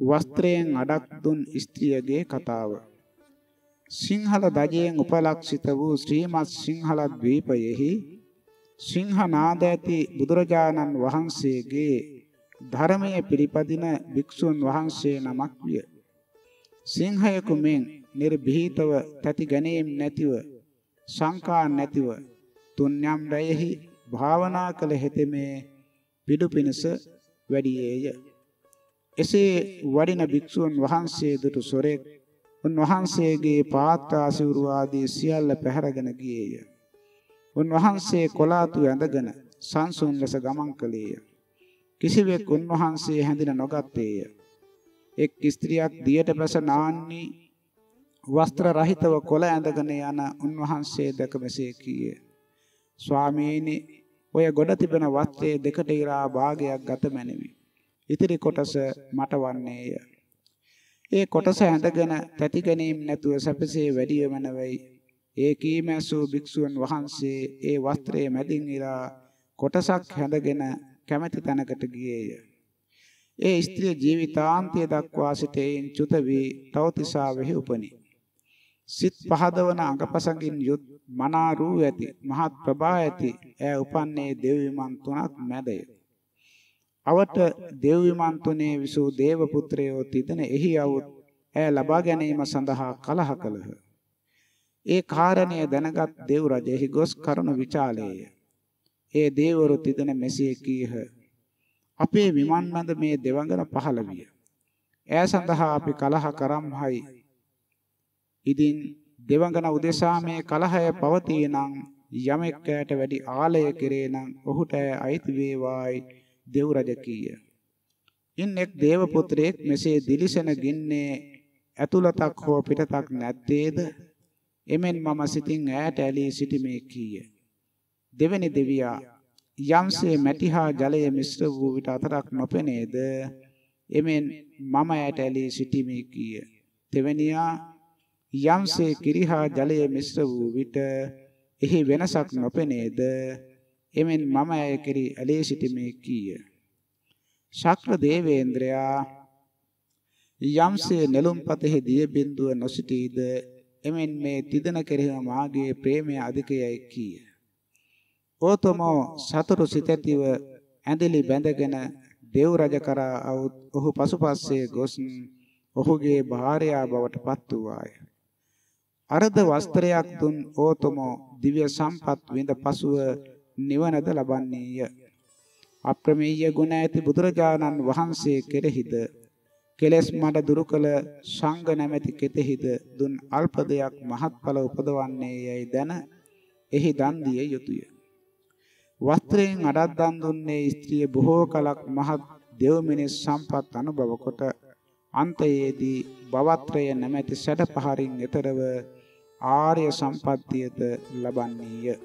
වස්ත්‍රයෙන් අඩක් දුන් ස්ත්‍රියගේ කතාව සිංහල දජයෙන් උපලක්ෂිත වූ ශ්‍රීමත් සිංහල ද්වීපයෙහි සිංහනාද ඇති බුදුරජාණන් වහන්සේගේ ධර්මයේ පිළිපදින භික්ෂුන් වහන්සේ නමක් විය. සිංහයෙකු මෙන් නිර්භීතව තැති ගැනීම නැතිව සංකා නැතිව තුන්යම් රයෙහි භාවනා කළ හෙතෙමේ පිඩු පිණිස වැඩියේය. එසේ වඩින භික්ෂුන් වහන්සේ දුටු සොරෙක් උන්වහන්සේගේ පාත්‍රා සිවුරු ආදී සියල්ල පැහැරගෙන ගියේය. උන්වහන්සේ කොලාතු ඇඳගෙන සංසුන් ලෙස ගමන් කළේය. කිසිවෙක් උන්වහන්සේ හැඳින නොගත්තේය. එක් ස්ත්‍රියක් දියට බැස නාන්නේ වස්ත්‍ර රහිතව කොළ ඇඳගෙන යන උන්වහන්සේ දැක මෙසේ කීය. ස්වාමීනි ඔය ගොඩ තිබෙන වස්ත්‍රයේ දෙකට ඉරා භාගයක් ගත මැනවි. ඉතිරි කොටස මට වන්නේය. ඒ කොටස ඇඳගෙන තැති ගැනීම නැතුව සැපසේ වැඩි වෙනවයි. ඒ කීමැසු භික්ෂුන් වහන්සේ ඒ වස්ත්‍රයේ මැදින් ඉරා කොටසක් හැඳගෙන කැමැති තැනකට ගියේය. ඒ ස්ත්‍රිය ජීවිතාන්තය දක්වා සිටෙයින් චුත වී තවතිසාවෙහි උපනි. සිත් පහදවන අඟපසඟින් යුත් මනාරූ ඇති මහත් ප්‍රභා ඇති ඈ උපන්නේ දෙව් විමන් තුනක් මැදය. අවට දෙව් විමන් තුනේ විසූ දේව පුත්‍රයෝ තිදෙන එහි අවුත් ඈ ලබා ගැනීම සඳහා කලහ කළහ. ඒ කාරණය දැනගත් දෙව් රජෙහි ගොස් කරුණ විචාලේය. ඒ දේවරු තිදෙන මෙසේ කීහ. අපේ විමන් මැද මේ දෙවඟන පහළ විය. ඈ සඳහා අපි කලහ කරම්හයි. ඉදින් දෙවඟන උදෙසා මේ කලහය පවතී නම් යමෙක් වැඩි ආලය කෙරේ නම් ඔහුට අයිති වේවායි දෙව් රජ කීය. ඉන් එක් දේව පුත්‍රයෙක් මෙසේ දිලිසෙන ගින්නේ ඇතුළතක් හෝ පිටතක් නැත්තේද? එමෙන් මම සිතින් ඈට ඇලී සිටිමේ කීය. දෙවෙනි දෙවියා යම්සේ මැටි හා ජලය මිශ්‍ර වූ විට අතරක් නොපෙනේද? එමෙන් මම ඈට ඇලී සිටිමේ කීය. දෙවෙනියා යම්සේ කිරි හා ජලය මිශ්‍ර වූ විට එහි වෙනසක් නොපෙනේද? එමෙන් මම ඇය කෙරෙහි ඇලී සිටිමේ කීය. ශක්‍ර දේවේන්ද්‍රයා යම්සේ නෙළුම්පතෙහි දිය බිඳුව නොසිටීද එමෙන් මේ තිදෙන කෙරෙහිම මාගේ ප්‍රේමය අධිකයයි කීය. ඕතමෝ සතුරු සිතැතිව ඇඳලි බැඳගෙන දේව් රජ කරා අවුත් ඔහු පසුපස්සේ ගොස් ඔහුගේ භාර්යාව බවට පත් වූවාය. අර්ධ වස්ත්‍රයක් දුන් ඕතමෝ දිව්‍ය සම්පත් විඳ පසුව නිවනද ලබන්නේය. අප්‍රමේය ගුණ ඇති බුදුරජාණන් වහන්සේ කෙරෙහිද කෙලෙස් මඩ දුරු කළ සංඝ නැමැති කෙතෙහිද දුන් අල්ප දෙයක් මහත්ඵල උපදවන්නේ යයි දැන එහි දන් දිය යුතුය. වස්ත්‍රයෙන් අඩක් දන් දුන්නේ ස්ත්‍රිය බොහෝ කලක් මහත් දෙව් මිනිස් සම්පත් අනුභව කොට අන්තයේදී බවත්‍රය නැමැති සැඩ පහරින් එතරව ආර්ය සම්පත්තියද ලබන්නේය.